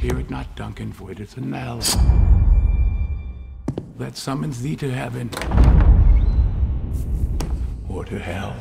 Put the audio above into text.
Hear it not, Duncan, for it is a knell that summons thee to heaven or to hell.